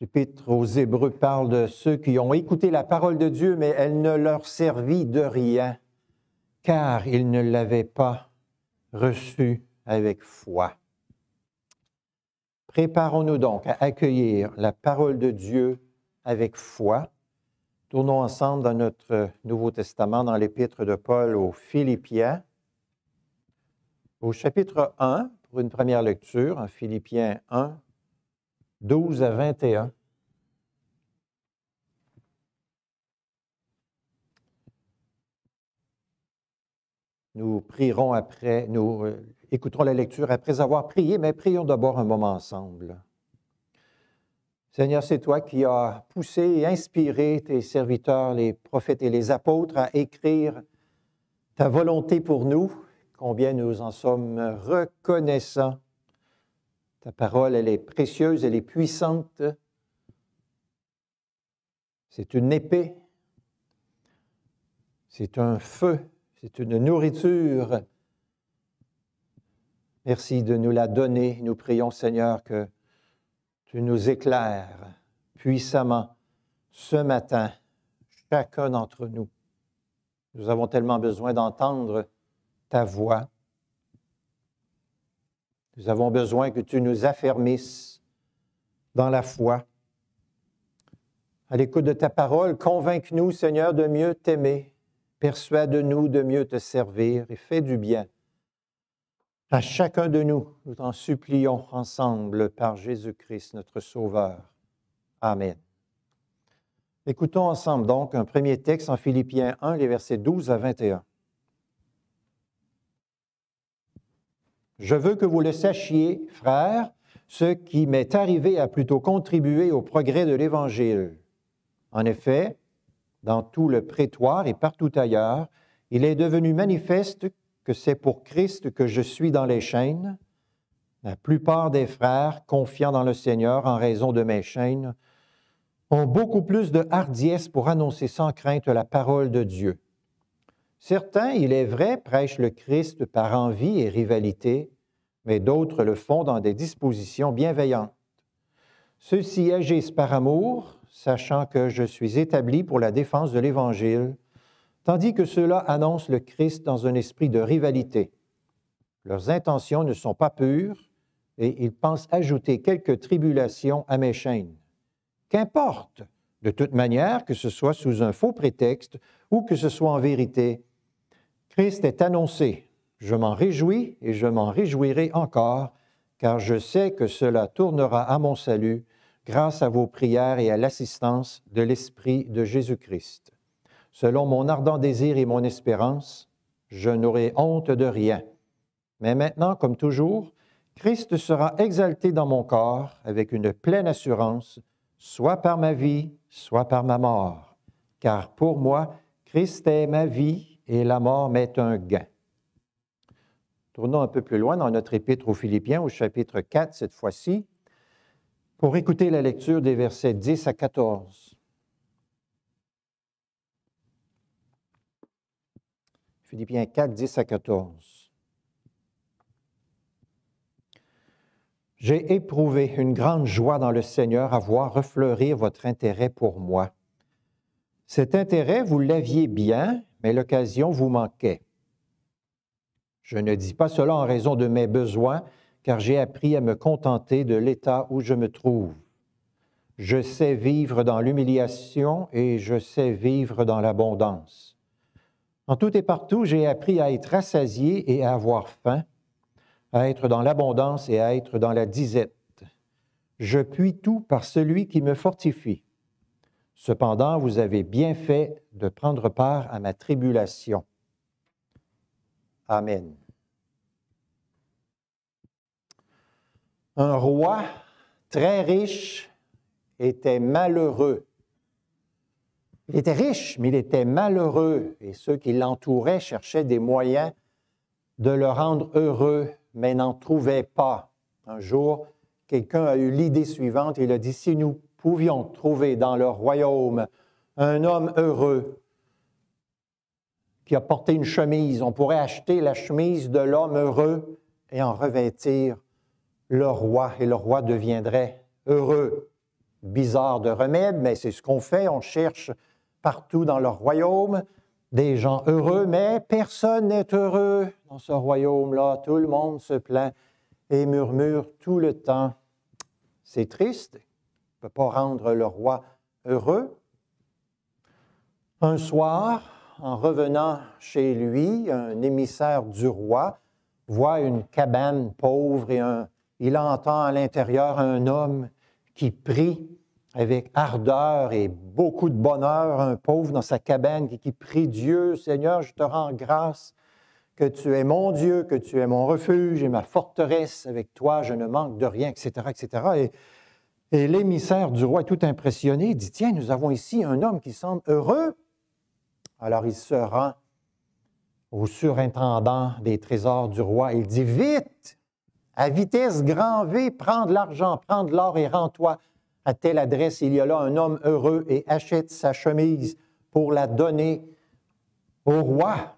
L'Épître aux Hébreux parle de ceux qui ont écouté la parole de Dieu, mais elle ne leur servit de rien, car ils ne l'avaient pas reçue avec foi. Préparons-nous donc à accueillir la parole de Dieu avec foi. Tournons ensemble dans notre Nouveau Testament, dans l'Épître de Paul aux Philippiens, au chapitre 1, pour une première lecture, en Philippiens 1, 12 à 21. Nous prierons après, nous euh, écouterons la lecture après avoir prié, mais prions d'abord un moment ensemble. Seigneur, c'est toi qui as poussé et inspiré tes serviteurs, les prophètes et les apôtres, à écrire ta volonté pour nous, combien nous en sommes reconnaissants ta parole, elle est précieuse, elle est puissante. C'est une épée. C'est un feu. C'est une nourriture. Merci de nous la donner. Nous prions, Seigneur, que tu nous éclaires puissamment ce matin, chacun d'entre nous. Nous avons tellement besoin d'entendre ta voix. Nous avons besoin que tu nous affermisses dans la foi. À l'écoute de ta parole, convainc-nous, Seigneur, de mieux t'aimer. Persuade-nous de mieux te servir et fais du bien. À chacun de nous, nous t'en supplions ensemble par Jésus-Christ, notre Sauveur. Amen. Écoutons ensemble donc un premier texte en Philippiens 1, les versets 12 à 21. Je veux que vous le sachiez, frères, ce qui m'est arrivé a plutôt contribué au progrès de l'Évangile. En effet, dans tout le prétoire et partout ailleurs, il est devenu manifeste que c'est pour Christ que je suis dans les chaînes. La plupart des frères, confiants dans le Seigneur en raison de mes chaînes, ont beaucoup plus de hardiesse pour annoncer sans crainte la parole de Dieu. Certains, il est vrai, prêchent le Christ par envie et rivalité, mais d'autres le font dans des dispositions bienveillantes. Ceux-ci agissent par amour, sachant que je suis établi pour la défense de l'Évangile, tandis que ceux-là annoncent le Christ dans un esprit de rivalité. Leurs intentions ne sont pas pures et ils pensent ajouter quelques tribulations à mes chaînes. Qu'importe, de toute manière, que ce soit sous un faux prétexte ou que ce soit en vérité, Christ est annoncé. Je m'en réjouis et je m'en réjouirai encore, car je sais que cela tournera à mon salut grâce à vos prières et à l'assistance de l'Esprit de Jésus-Christ. Selon mon ardent désir et mon espérance, je n'aurai honte de rien. Mais maintenant, comme toujours, Christ sera exalté dans mon corps avec une pleine assurance, soit par ma vie, soit par ma mort. Car pour moi, Christ est ma vie et la mort m'est un gain. Tournons un peu plus loin dans notre épître aux Philippiens, au chapitre 4 cette fois-ci, pour écouter la lecture des versets 10 à 14. Philippiens 4, 10 à 14. J'ai éprouvé une grande joie dans le Seigneur à voir refleurir votre intérêt pour moi. Cet intérêt, vous l'aviez bien, mais l'occasion vous manquait. Je ne dis pas cela en raison de mes besoins, car j'ai appris à me contenter de l'état où je me trouve. Je sais vivre dans l'humiliation et je sais vivre dans l'abondance. En tout et partout, j'ai appris à être rassasié et à avoir faim, à être dans l'abondance et à être dans la disette. Je puis tout par celui qui me fortifie. Cependant, vous avez bien fait de prendre part à ma tribulation. Amen. Un roi très riche était malheureux. Il était riche, mais il était malheureux, et ceux qui l'entouraient cherchaient des moyens de le rendre heureux, mais n'en trouvaient pas. Un jour, quelqu'un a eu l'idée suivante, il a dit, si nous pouvions trouver dans le royaume un homme heureux, qui a porté une chemise. On pourrait acheter la chemise de l'homme heureux et en revêtir le roi, et le roi deviendrait heureux. bizarre de remède, mais c'est ce qu'on fait. On cherche partout dans le royaume des gens heureux, mais personne n'est heureux dans ce royaume-là. Tout le monde se plaint et murmure tout le temps. C'est triste, on ne peut pas rendre le roi heureux. Un soir, en revenant chez lui, un émissaire du roi voit une cabane pauvre et il entend à l'intérieur un homme qui prie avec ardeur et beaucoup de bonheur, un pauvre dans sa cabane qui, prie Dieu, Seigneur, je te rends grâce que tu es mon Dieu, que tu es mon refuge et ma forteresse, avec toi je ne manque de rien, etc., etc. Et, et l'émissaire du roi est tout impressionné, dit, tiens, nous avons ici un homme qui semble heureux. Alors il se rend au surintendant des trésors du roi. Il dit, vite, à vitesse grand V, prends de l'argent, prends de l'or et rends-toi à telle adresse, il y a là un homme heureux et achète sa chemise pour la donner au roi.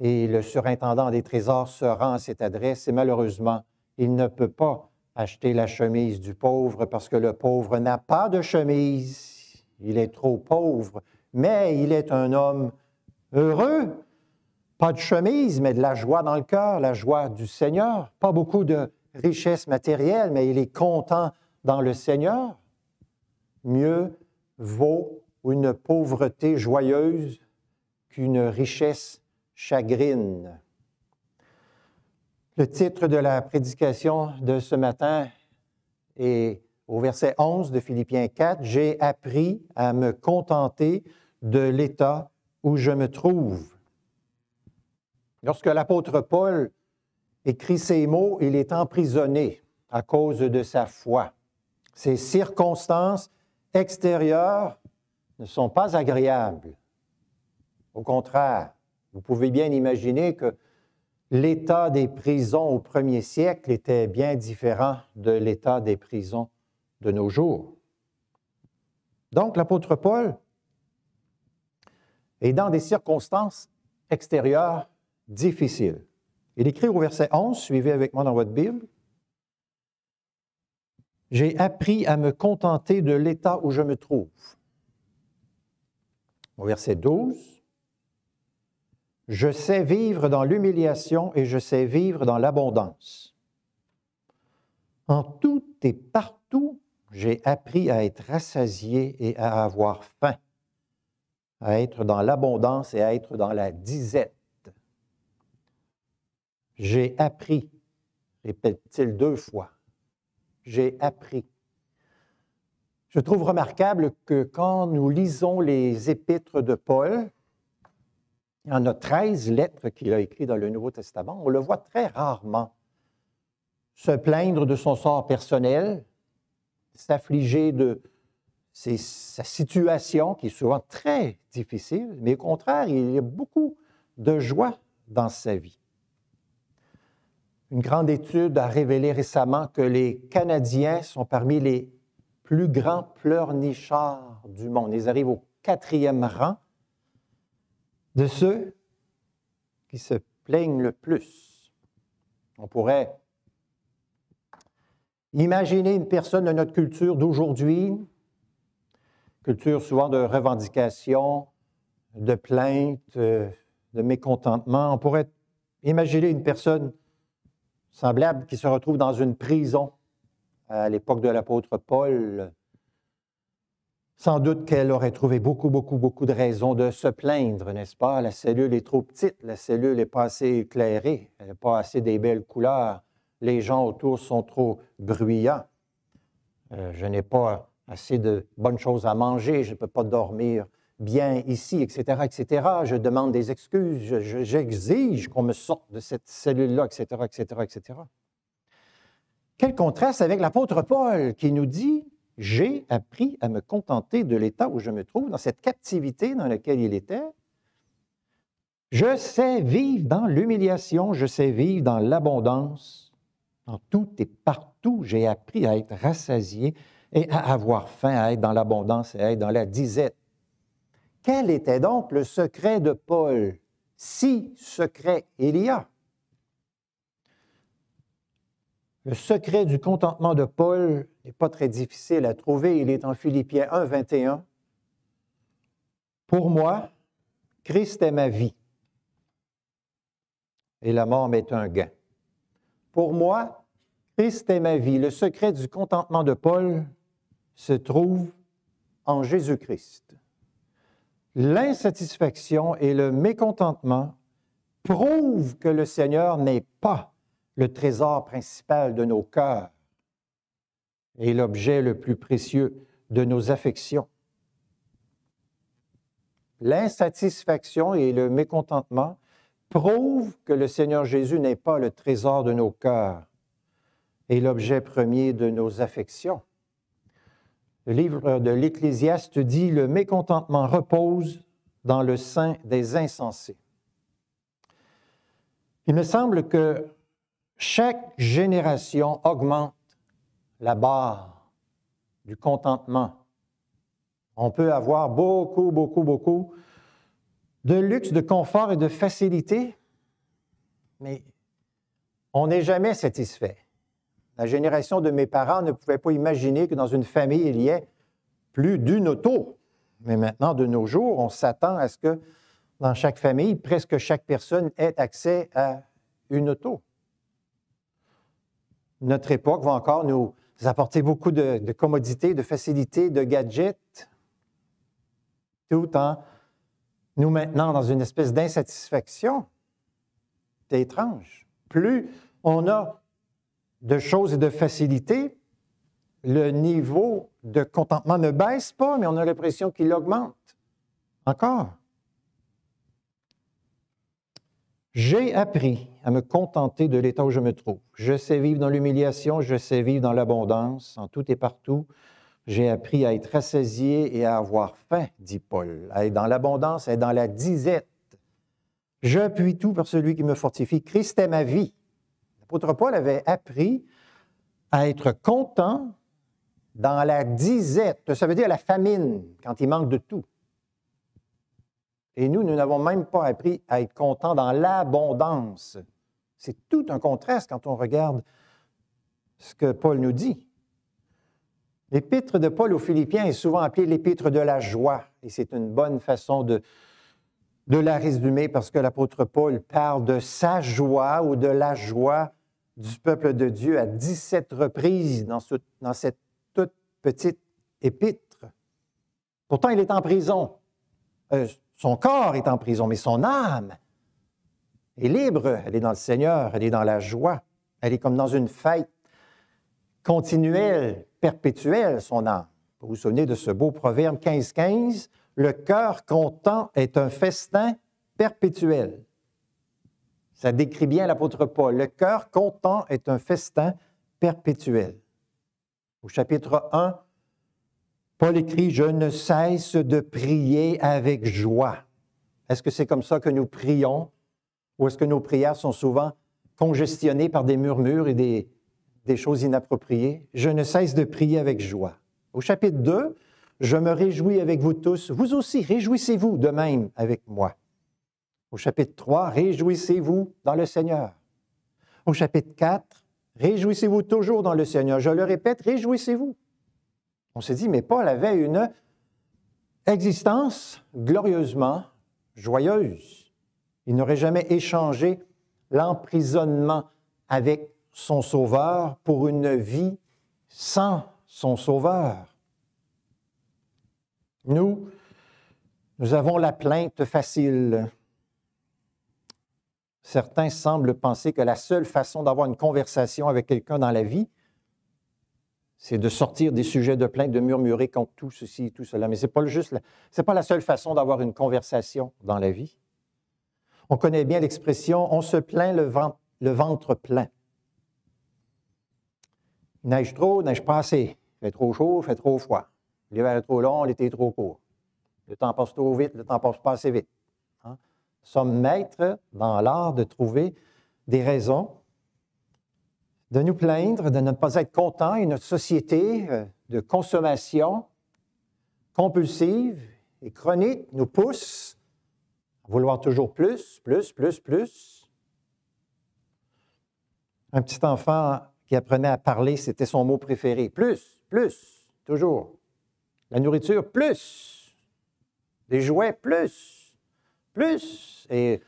Et le surintendant des trésors se rend à cette adresse et malheureusement, il ne peut pas acheter la chemise du pauvre parce que le pauvre n'a pas de chemise. Il est trop pauvre, mais il est un homme heureux. Pas de chemise, mais de la joie dans le cœur, la joie du Seigneur. Pas beaucoup de richesse matérielle, mais il est content dans le Seigneur, mieux vaut une pauvreté joyeuse qu'une richesse chagrine. Le titre de la prédication de ce matin est au verset 11 de Philippiens 4, J'ai appris à me contenter de l'état où je me trouve. Lorsque l'apôtre Paul écrit ces mots, il est emprisonné à cause de sa foi. Ces circonstances extérieures ne sont pas agréables. Au contraire, vous pouvez bien imaginer que l'état des prisons au premier siècle était bien différent de l'état des prisons de nos jours. Donc, l'apôtre Paul est dans des circonstances extérieures difficiles. Il écrit au verset 11, suivez avec moi dans votre Bible, j'ai appris à me contenter de l'état où je me trouve. Au verset 12, je sais vivre dans l'humiliation et je sais vivre dans l'abondance. En tout et partout, j'ai appris à être rassasié et à avoir faim, à être dans l'abondance et à être dans la disette. J'ai appris, répète-t-il deux fois, j'ai appris. Je trouve remarquable que quand nous lisons les épîtres de Paul, il y en a 13 lettres qu'il a écrites dans le Nouveau Testament, on le voit très rarement se plaindre de son sort personnel, s'affliger de sa situation qui est souvent très difficile, mais au contraire, il y a beaucoup de joie dans sa vie. Une grande étude a révélé récemment que les Canadiens sont parmi les plus grands pleurnichards du monde. Ils arrivent au quatrième rang de ceux qui se plaignent le plus. On pourrait imaginer une personne de notre culture d'aujourd'hui, culture souvent de revendication, de plainte, de mécontentement. On pourrait imaginer une personne semblable qui se retrouve dans une prison à l'époque de l'apôtre Paul. Sans doute qu'elle aurait trouvé beaucoup, beaucoup, beaucoup de raisons de se plaindre, n'est-ce pas? La cellule est trop petite, la cellule n'est pas assez éclairée, elle n'a pas assez des belles couleurs, les gens autour sont trop bruyants. Euh, je n'ai pas assez de bonnes choses à manger, je ne peux pas dormir bien ici, etc., etc. Je demande des excuses, j'exige qu'on me sorte de cette cellule-là, etc., etc., etc. Quel contraste avec l'apôtre Paul qui nous dit, j'ai appris à me contenter de l'état où je me trouve, dans cette captivité dans laquelle il était. Je sais vivre dans l'humiliation, je sais vivre dans l'abondance. En tout et partout, j'ai appris à être rassasié et à avoir faim, à être dans l'abondance et à être dans la disette. Quel était donc le secret de Paul, si secret il y a? Le secret du contentement de Paul n'est pas très difficile à trouver. Il est en Philippiens 1, 21. Pour moi, Christ est ma vie et la mort m'est un gain. Pour moi, Christ est ma vie. Le secret du contentement de Paul se trouve en Jésus-Christ. L'insatisfaction et le mécontentement prouvent que le Seigneur n'est pas le trésor principal de nos cœurs et l'objet le plus précieux de nos affections. L'insatisfaction et le mécontentement prouvent que le Seigneur Jésus n'est pas le trésor de nos cœurs et l'objet premier de nos affections. Le livre de l'Ecclésiaste dit, Le mécontentement repose dans le sein des insensés. Il me semble que chaque génération augmente la barre du contentement. On peut avoir beaucoup, beaucoup, beaucoup de luxe, de confort et de facilité, mais on n'est jamais satisfait. La génération de mes parents ne pouvait pas imaginer que dans une famille, il y ait plus d'une auto. Mais maintenant, de nos jours, on s'attend à ce que dans chaque famille, presque chaque personne ait accès à une auto. Notre époque va encore nous apporter beaucoup de, commodités, de facilités, de gadgets, tout en nous maintenant dans une espèce d'insatisfaction. C'est étrange. Plus on a de choses et de facilités, le niveau de contentement ne baisse pas, mais on a l'impression qu'il augmente. Encore. J'ai appris à me contenter de l'état où je me trouve. Je sais vivre dans l'humiliation, je sais vivre dans l'abondance, en tout et partout. J'ai appris à être rassasié et à avoir faim, dit Paul, à être dans l'abondance, à être dans la disette. J'appuie tout par celui qui me fortifie. Christ est ma vie. L'apôtre Paul avait appris à être content dans la disette. Ça veut dire la famine, quand il manque de tout. Et nous, nous n'avons même pas appris à être content dans l'abondance. C'est tout un contraste quand on regarde ce que Paul nous dit. L'épître de Paul aux Philippiens est souvent appelée l'épître de la joie, et c'est une bonne façon de, de la résumer parce que l'apôtre Paul parle de sa joie ou de la joie du peuple de Dieu à 17 reprises dans, cette toute petite épître. Pourtant, il est en prison. Euh, son corps est en prison, mais son âme est libre. Elle est dans le Seigneur, elle est dans la joie. Elle est comme dans une fête continuelle, perpétuelle, son âme. Vous vous souvenez de ce beau proverbe 15-15, le cœur content est un festin perpétuel. Ça décrit bien l'apôtre Paul. Le cœur content est un festin perpétuel. Au chapitre 1, Paul écrit, Je ne cesse de prier avec joie. Est-ce que c'est comme ça que nous prions ou est-ce que nos prières sont souvent congestionnées par des murmures et des, choses inappropriées, je ne cesse de prier avec joie. Au chapitre 2, je me réjouis avec vous tous. Vous aussi, réjouissez-vous de même avec moi. Au chapitre 3, réjouissez-vous dans le Seigneur. Au chapitre 4, réjouissez-vous toujours dans le Seigneur. Je le répète, réjouissez-vous. On s'est dit, mais Paul avait une existence glorieusement joyeuse. Il n'aurait jamais échangé l'emprisonnement avec son Sauveur pour une vie sans son Sauveur. Nous, nous avons la plainte facile. Certains semblent penser que la seule façon d'avoir une conversation avec quelqu'un dans la vie, c'est de sortir des sujets de plainte, de murmurer contre tout ceci et tout cela. Mais ce n'est pas, juste pas la seule façon d'avoir une conversation dans la vie. On connaît bien l'expression on se plaint le ventre plein. Il neige trop, neige pas assez. Il fait trop chaud, il fait trop froid. L'hiver est trop long, l'été est trop court. Le temps passe trop vite, le temps passe pas assez vite. Sommes maîtres dans l'art de trouver des raisons de nous plaindre, de ne pas être contents et notre société euh, de consommation compulsive et chronique nous pousse à vouloir toujours plus, plus, plus, plus. Un petit enfant qui apprenait à parler, c'était son mot préféré. Plus, plus, toujours. La nourriture, plus. Les jouets, plus. Plus. Et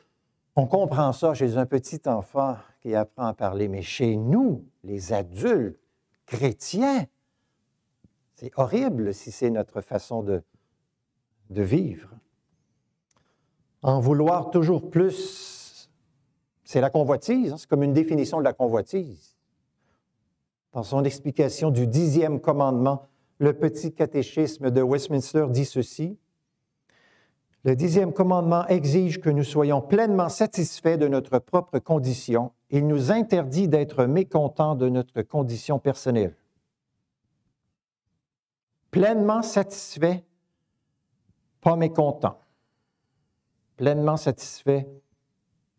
on comprend ça chez un petit enfant qui apprend à parler, mais chez nous, les adultes chrétiens, c'est horrible si c'est notre façon de, de vivre. En vouloir toujours plus, c'est la convoitise, hein, c'est comme une définition de la convoitise. Dans son explication du dixième commandement, le petit catéchisme de Westminster dit ceci. Le dixième commandement exige que nous soyons pleinement satisfaits de notre propre condition. Il nous interdit d'être mécontents de notre condition personnelle. Pleinement satisfait, pas mécontent. Pleinement satisfait,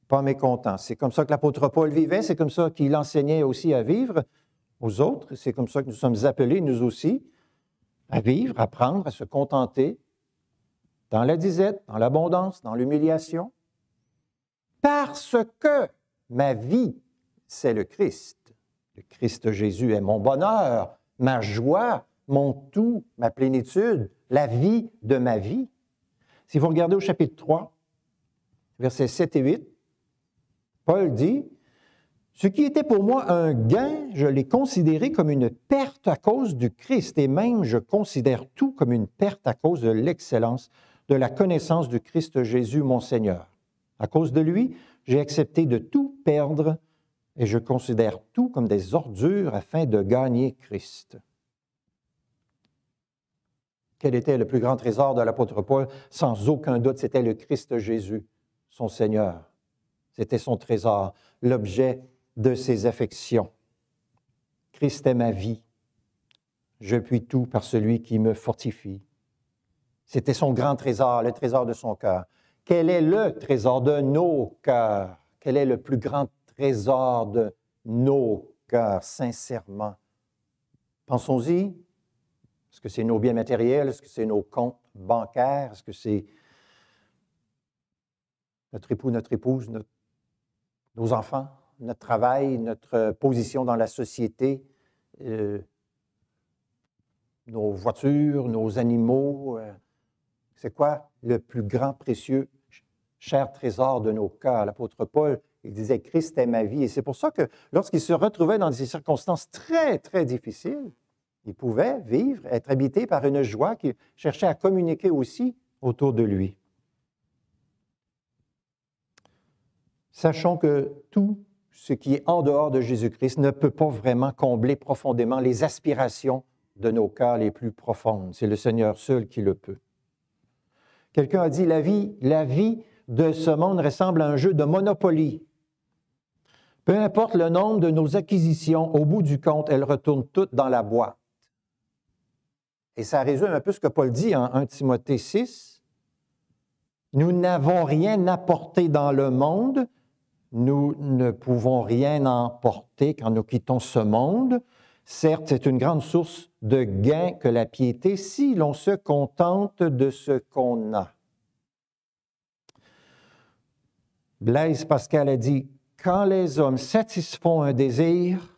pas mécontent. C'est comme ça que l'apôtre Paul vivait, c'est comme ça qu'il enseignait aussi à vivre aux autres. C'est comme ça que nous sommes appelés, nous aussi, à vivre, à prendre, à se contenter dans la disette, dans l'abondance, dans l'humiliation, parce que ma vie, c'est le Christ. Le Christ Jésus est mon bonheur, ma joie, mon tout, ma plénitude, la vie de ma vie. Si vous regardez au chapitre 3, versets 7 et 8, Paul dit, Ce qui était pour moi un gain, je l'ai considéré comme une perte à cause du Christ, et même je considère tout comme une perte à cause de l'excellence de la connaissance du Christ Jésus, mon Seigneur. À cause de lui, j'ai accepté de tout perdre et je considère tout comme des ordures afin de gagner Christ. Quel était le plus grand trésor de l'apôtre Paul? Sans aucun doute, c'était le Christ Jésus, son Seigneur. C'était son trésor, l'objet de ses affections. Christ est ma vie. Je puis tout par celui qui me fortifie. C'était son grand trésor, le trésor de son cœur. Quel est le trésor de nos cœurs? Quel est le plus grand trésor de nos cœurs, sincèrement? Pensons-y. Est-ce que c'est nos biens matériels? Est-ce que c'est nos comptes bancaires? Est-ce que c'est notre époux, notre épouse, nos enfants, notre travail, notre position dans la société, euh, nos voitures, nos animaux? Euh, c'est quoi le plus grand, précieux, cher trésor de nos cœurs? L'apôtre Paul, il disait, Christ est ma vie. Et c'est pour ça que lorsqu'il se retrouvait dans des circonstances très, très difficiles, il pouvait vivre, être habité par une joie qu'il cherchait à communiquer aussi autour de lui. Sachons que tout ce qui est en dehors de Jésus-Christ ne peut pas vraiment combler profondément les aspirations de nos cœurs les plus profondes. C'est le Seigneur seul qui le peut. Quelqu'un a dit, la vie, de ce monde ressemble à un jeu de Monopoly. Peu importe le nombre de nos acquisitions, au bout du compte, elles retournent toutes dans la boîte. Et ça résume un peu ce que Paul dit en 1 Timothée 6. Nous n'avons rien apporté dans le monde, nous ne pouvons rien emporter quand nous quittons ce monde. Certes, c'est une grande source de gain que la piété si l'on se contente de ce qu'on a. Blaise Pascal a dit, quand les hommes satisfont un désir,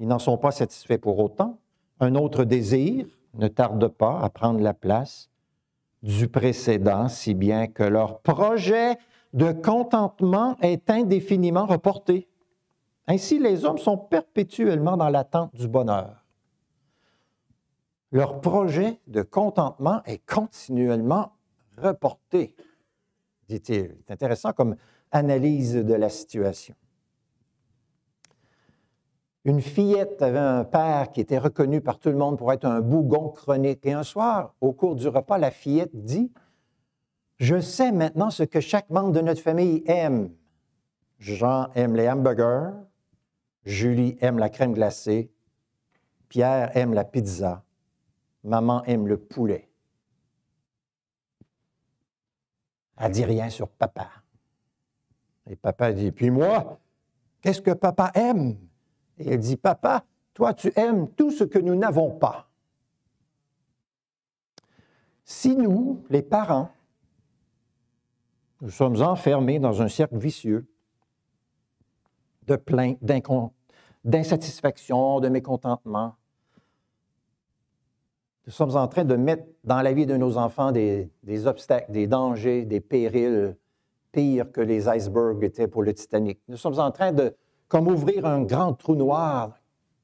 ils n'en sont pas satisfaits pour autant. Un autre désir ne tarde pas à prendre la place du précédent, si bien que leur projet de contentement est indéfiniment reporté. Ainsi, les hommes sont perpétuellement dans l'attente du bonheur. Leur projet de contentement est continuellement reporté, dit-il. C'est intéressant comme analyse de la situation. Une fillette avait un père qui était reconnu par tout le monde pour être un bougon chronique. Et un soir, au cours du repas, la fillette dit Je sais maintenant ce que chaque membre de notre famille aime. Jean aime les hamburgers, Julie aime la crème glacée. Pierre aime la pizza. Maman aime le poulet. Elle dit rien sur papa. Et papa dit, puis moi, qu'est-ce que papa aime? Et elle dit, papa, toi, tu aimes tout ce que nous n'avons pas. Si nous, les parents, nous sommes enfermés dans un cercle vicieux, de plaintes, d'insatisfaction, de mécontentement. Nous sommes en train de mettre dans la vie de nos enfants des, obstacles, des dangers, des périls pires que les icebergs étaient pour le Titanic. Nous sommes en train de, comme ouvrir un grand trou noir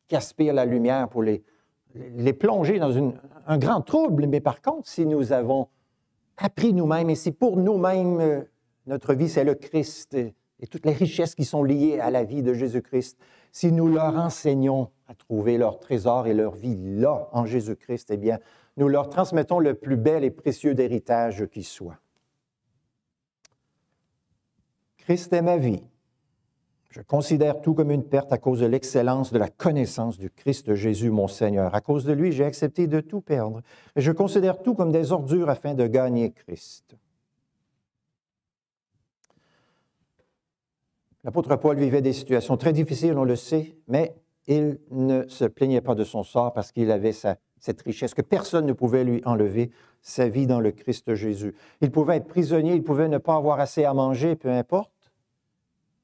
qui aspire la lumière pour les, les plonger dans un grand trouble. Mais par contre, si nous avons appris nous-mêmes et si pour nous-mêmes euh, notre vie, c'est le Christ et, toutes les richesses qui sont liées à la vie de Jésus-Christ, si nous leur enseignons à trouver leur trésor et leur vie là, en Jésus-Christ, eh bien, nous leur transmettons le plus bel et précieux héritage qui soit. Christ est ma vie. Je considère tout comme une perte à cause de l'excellence de la connaissance du Christ Jésus, mon Seigneur. À cause de lui, j'ai accepté de tout perdre. Et je considère tout comme des ordures afin de gagner Christ. L'apôtre Paul vivait des situations très difficiles, on le sait, mais il ne se plaignait pas de son sort parce qu'il avait cette richesse que personne ne pouvait lui enlever, sa vie dans le Christ Jésus. Il pouvait être prisonnier, il pouvait ne pas avoir assez à manger, peu importe.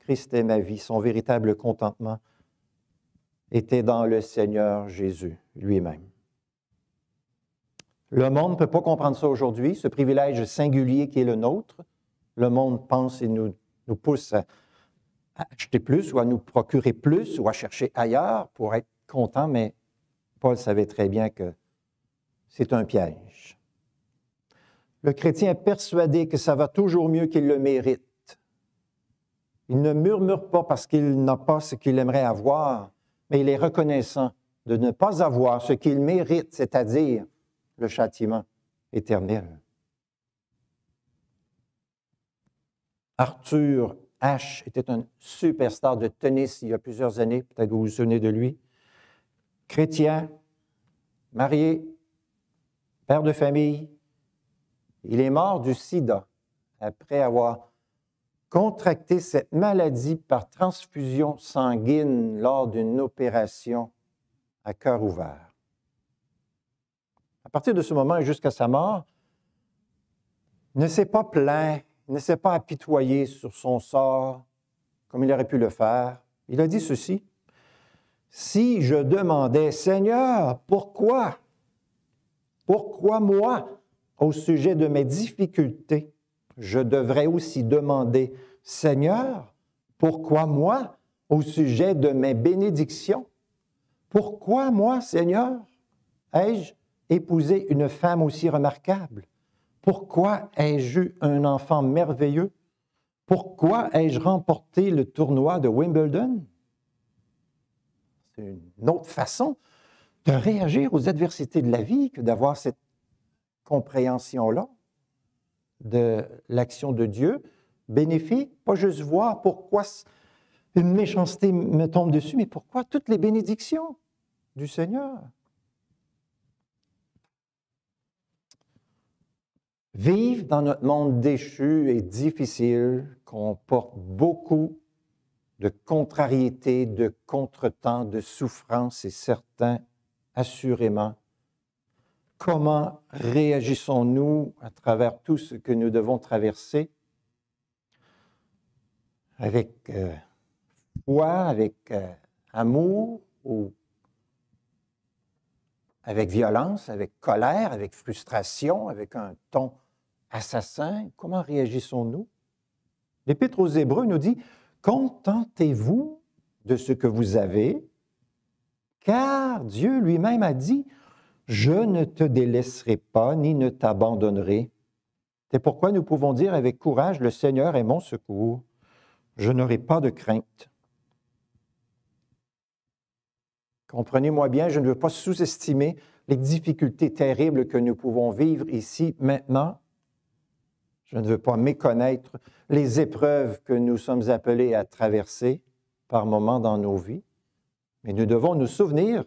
Christ est ma vie, son véritable contentement était dans le Seigneur Jésus lui-même. Le monde ne peut pas comprendre ça aujourd'hui, ce privilège singulier qui est le nôtre. Le monde pense et nous, nous pousse à, acheter plus ou à nous procurer plus ou à chercher ailleurs pour être content, mais Paul savait très bien que c'est un piège. Le chrétien est persuadé que ça va toujours mieux qu'il le mérite. Il ne murmure pas parce qu'il n'a pas ce qu'il aimerait avoir, mais il est reconnaissant de ne pas avoir ce qu'il mérite, c'est-à-dire le châtiment éternel. Arthur H. était un superstar de tennis il y a plusieurs années, peut-être vous vous souvenez de lui. Chrétien, marié, père de famille. Il est mort du sida après avoir contracté cette maladie par transfusion sanguine lors d'une opération à cœur ouvert. À partir de ce moment et jusqu'à sa mort, ne s'est pas plaint, ne s'est pas apitoyé sur son sort comme il aurait pu le faire. Il a dit ceci, Si je demandais, Seigneur, pourquoi? Pourquoi moi, au sujet de mes difficultés, je devrais aussi demander, Seigneur, pourquoi moi au sujet de mes bénédictions? Pourquoi moi, Seigneur, ai-je épousé une femme aussi remarquable? Pourquoi ai-je eu un enfant merveilleux? Pourquoi ai-je remporté le tournoi de Wimbledon? C'est une autre façon de réagir aux adversités de la vie que d'avoir cette compréhension-là de l'action de Dieu, bénéfique, pas juste voir pourquoi une méchanceté me tombe dessus, mais pourquoi toutes les bénédictions du Seigneur? Vivre dans notre monde déchu et difficile comporte beaucoup de contrariétés, de contretemps, de souffrances et certains, assurément, comment réagissons-nous à travers tout ce que nous devons traverser? Avec euh, foi, avec euh, amour ou avec violence, avec colère, avec frustration, avec un ton assassin? Comment réagissons-nous? L'Épître aux Hébreux nous dit, Contentez-vous de ce que vous avez, car Dieu lui-même a dit, je ne te délaisserai pas ni ne t'abandonnerai. C'est pourquoi nous pouvons dire avec courage, le Seigneur est mon secours. Je n'aurai pas de crainte. Comprenez-moi bien, je ne veux pas sous-estimer les difficultés terribles que nous pouvons vivre ici maintenant. Je ne veux pas méconnaître les épreuves que nous sommes appelés à traverser par moments dans nos vies. Mais nous devons nous souvenir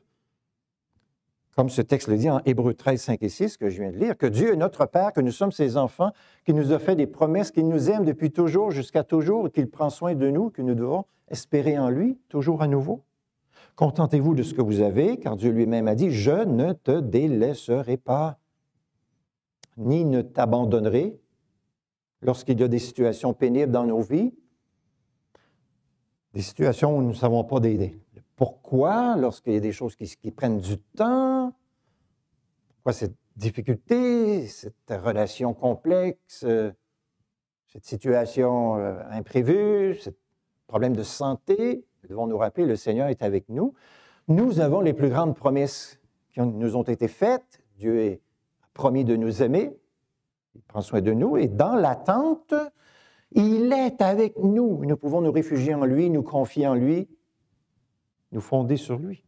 comme ce texte le dit en Hébreu 13, 5 et 6 que je viens de lire, que Dieu est notre Père, que nous sommes ses enfants, qu'il nous a fait des promesses, qu'il nous aime depuis toujours jusqu'à toujours, qu'il prend soin de nous, que nous devons espérer en lui toujours à nouveau. Contentez-vous de ce que vous avez, car Dieu lui-même a dit, je ne te délaisserai pas, ni ne t'abandonnerai lorsqu'il y a des situations pénibles dans nos vies, des situations où nous ne savons pas d'aider pourquoi lorsqu'il y a des choses qui, qui prennent du temps, pourquoi cette difficulté, cette relation complexe, cette situation euh, imprévue, ce problème de santé. Nous devons nous rappeler, le Seigneur est avec nous. Nous avons les plus grandes promesses qui nous ont été faites. Dieu est promis de nous aimer. Il prend soin de nous. Et dans l'attente, il est avec nous. Nous pouvons nous réfugier en lui, nous confier en lui, nous fonder sur lui.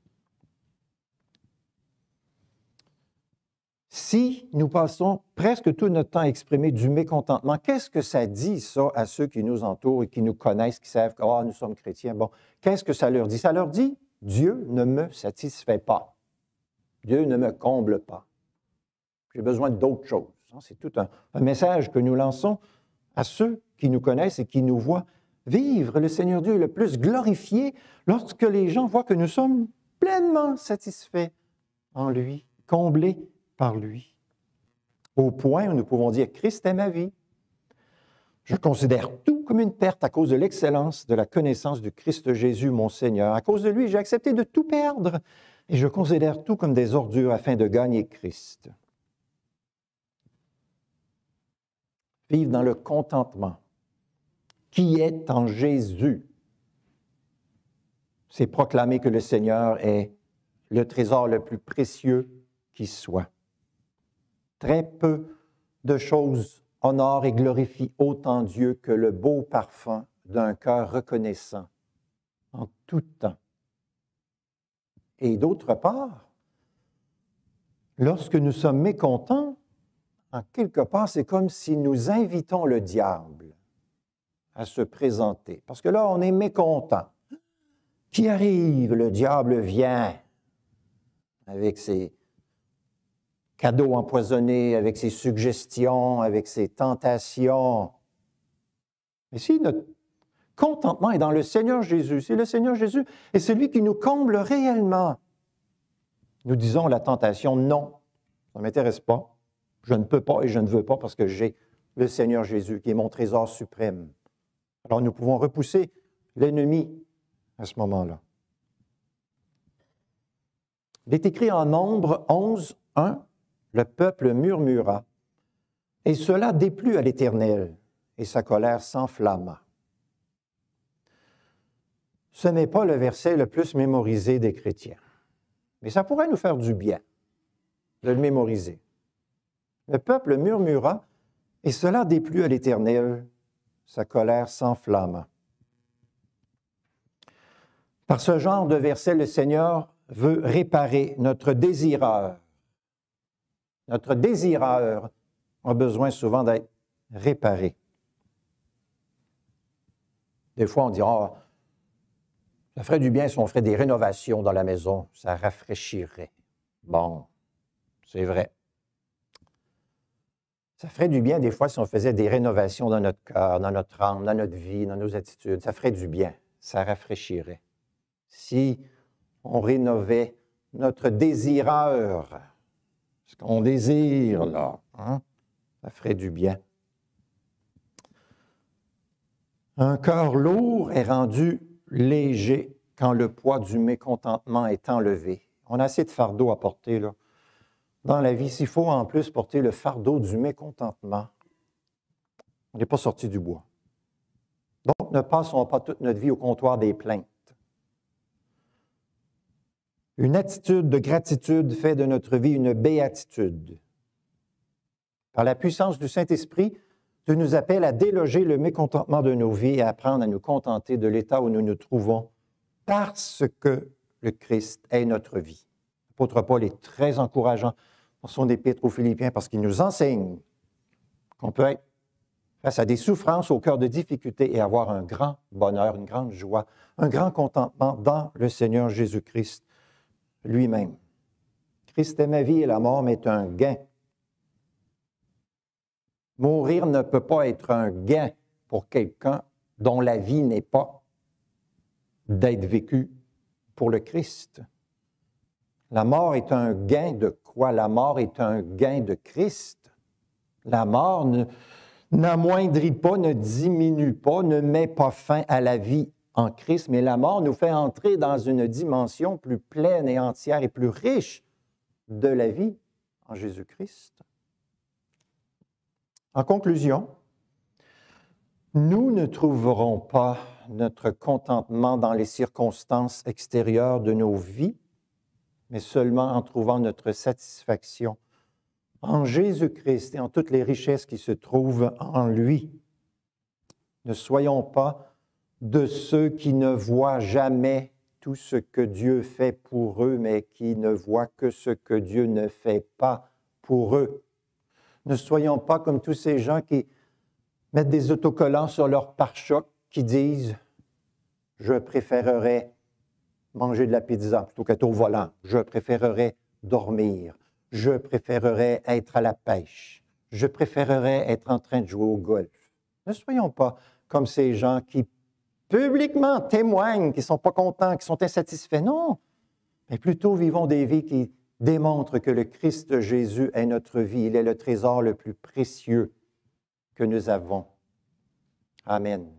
Si nous passons presque tout notre temps à exprimer du mécontentement, qu'est-ce que ça dit, ça, à ceux qui nous entourent et qui nous connaissent, qui savent que oh, nous sommes chrétiens? Bon, qu'est-ce que ça leur dit? Ça leur dit, Dieu ne me satisfait pas. Dieu ne me comble pas. J'ai besoin d'autres choses. C'est tout un, un, message que nous lançons à ceux qui nous connaissent et qui nous voient vivre le Seigneur Dieu le plus glorifié lorsque les gens voient que nous sommes pleinement satisfaits en lui, comblés par lui. Au point où nous pouvons dire, Christ est ma vie. Je considère tout comme une perte à cause de l'excellence de la connaissance du Christ Jésus, mon Seigneur. À cause de lui, j'ai accepté de tout perdre et je considère tout comme des ordures afin de gagner Christ. Vivre dans le contentement qui est en Jésus. C'est proclamer que le Seigneur est le trésor le plus précieux qui soit. Très peu de choses honorent et glorifient autant Dieu que le beau parfum d'un cœur reconnaissant en tout temps. Et d'autre part, lorsque nous sommes mécontents, en quelque part, c'est comme si nous invitons le diable à se présenter. Parce que là, on est mécontent. Qui arrive? Le diable vient avec ses cadeaux empoisonnés, avec ses suggestions, avec ses tentations. Mais si notre contentement est dans le Seigneur Jésus, si le Seigneur Jésus est celui qui nous comble réellement, nous disons la tentation, non, ça ne m'intéresse pas, je ne peux pas et je ne veux pas parce que j'ai le Seigneur Jésus qui est mon trésor suprême. Alors nous pouvons repousser l'ennemi à ce moment-là. Il est écrit en Nombre 11, 1, le peuple murmura, et cela déplut à l'Éternel, et sa colère s'enflamma. Ce n'est pas le verset le plus mémorisé des chrétiens, mais ça pourrait nous faire du bien de le mémoriser. Le peuple murmura, et cela déplut à l'Éternel, sa colère s'enflamma. Par ce genre de verset, le Seigneur veut réparer notre désireur notre désireur a besoin souvent d'être réparé. Des fois, on dit, ah, ça ferait du bien si on ferait des rénovations dans la maison, ça rafraîchirait. Bon, c'est vrai. Ça ferait du bien des fois si on faisait des rénovations dans notre cœur, dans notre âme, dans notre vie, dans nos attitudes. Ça ferait du bien, ça rafraîchirait. Si on rénovait notre désireur, ce qu'on désire, là. Hein? Ça ferait du bien. Un cœur lourd est rendu léger quand le poids du mécontentement est enlevé. On a assez de fardeau à porter, là. Dans la vie, s'il faut en plus porter le fardeau du mécontentement, on n'est pas sorti du bois. Donc, ne passons pas toute notre vie au comptoir des plaintes. Une attitude de gratitude fait de notre vie une béatitude. Par la puissance du Saint-Esprit, Dieu nous appelle à déloger le mécontentement de nos vies et à apprendre à nous contenter de l'état où nous nous trouvons parce que le Christ est notre vie. L'apôtre Paul est très encourageant dans son épître aux Philippiens parce qu'il nous enseigne qu'on peut être face à des souffrances, au cœur de difficultés et avoir un grand bonheur, une grande joie, un grand contentement dans le Seigneur Jésus-Christ lui-même. Christ est ma vie et la mort m'est un gain. Mourir ne peut pas être un gain pour quelqu'un dont la vie n'est pas d'être vécue pour le Christ. La mort est un gain de La mort est un gain de Christ. La mort n'amoindrit pas, ne diminue pas, ne met pas fin à la vie en Christ, mais la mort nous fait entrer dans une dimension plus pleine et entière et plus riche de la vie en Jésus-Christ. En conclusion, nous ne trouverons pas notre contentement dans les circonstances extérieures de nos vies, mais seulement en trouvant notre satisfaction en Jésus-Christ et en toutes les richesses qui se trouvent en lui. Ne soyons pas de ceux qui ne voient jamais tout ce que Dieu fait pour eux, mais qui ne voient que ce que Dieu ne fait pas pour eux. Ne soyons pas comme tous ces gens qui mettent des autocollants sur leur pare-choc qui disent Je préférerais manger de la pizza plutôt qu'être au volant. Je préférerais dormir. Je préférerais être à la pêche. Je préférerais être en train de jouer au golf. Ne soyons pas comme ces gens qui publiquement témoignent qu'ils ne sont pas contents, qui sont insatisfaits. Non, mais plutôt vivons des vies qui démontrent que le Christ Jésus est notre vie. Il est le trésor le plus précieux que nous avons. Amen.